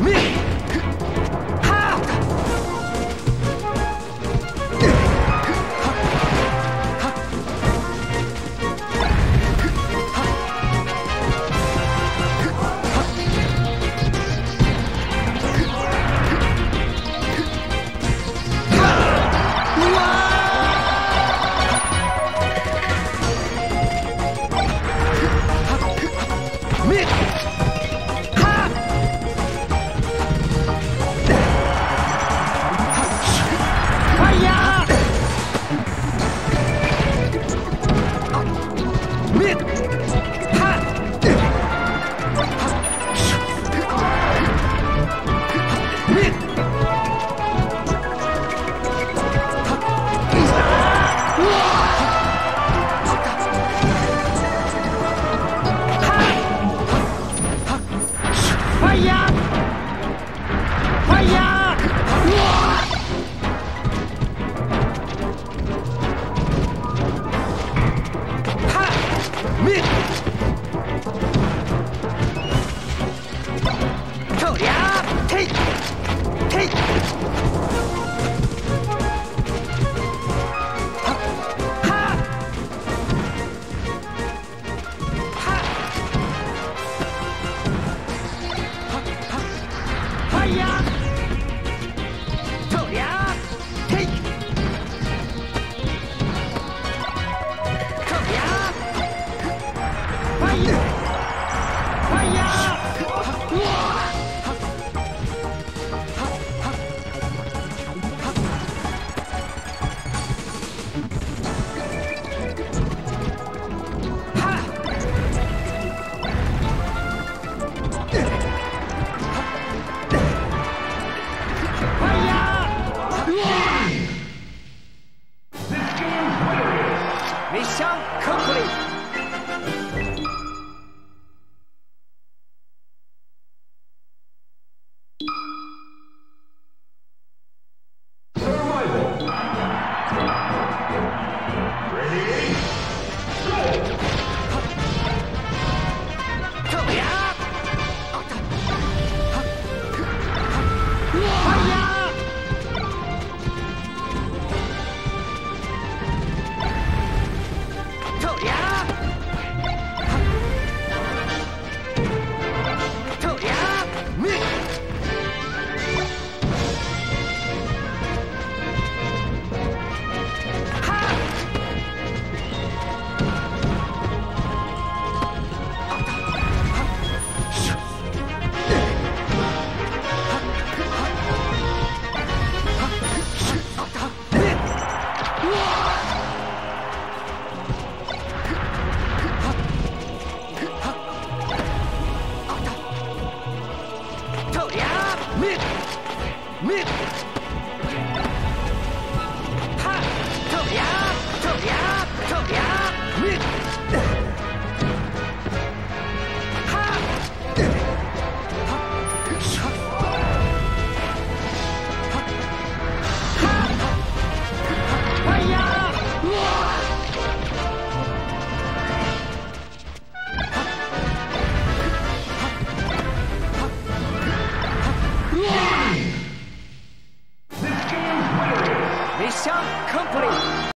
Me! とりゃあ